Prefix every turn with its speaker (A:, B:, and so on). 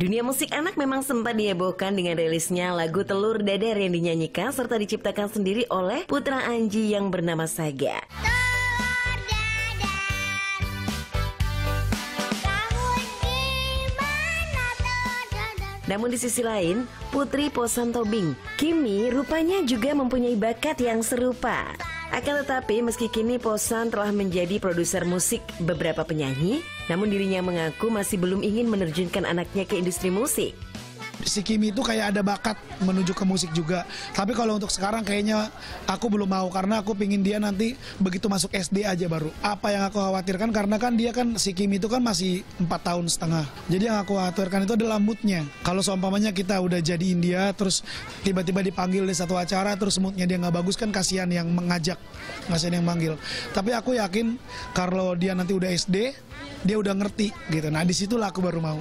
A: Dunia musik anak memang sempat dihebohkan dengan rilisnya lagu Telur Dadar yang dinyanyikan serta diciptakan sendiri oleh putra Anji yang bernama Saga. Namun di sisi lain, Putri Posan Tobing, Kimi rupanya juga mempunyai bakat yang serupa. Akan tetapi meski kini Posan telah menjadi produser musik beberapa penyanyi, namun dirinya mengaku masih belum ingin menerjunkan anaknya ke industri musik
B: si Kimi itu kayak ada bakat menuju ke musik juga. Tapi kalau untuk sekarang kayaknya aku belum mau karena aku pingin dia nanti begitu masuk SD aja baru. Apa yang aku khawatirkan karena kan dia kan si Kimi itu kan masih empat tahun setengah. Jadi yang aku khawatirkan itu adalah moodnya. Kalau seumpamanya kita udah jadi India terus tiba-tiba dipanggil di satu acara terus moodnya dia nggak bagus kan kasihan yang mengajak, kasihan yang manggil. Tapi aku yakin kalau dia nanti udah SD dia udah ngerti gitu. Nah di situlah aku baru mau.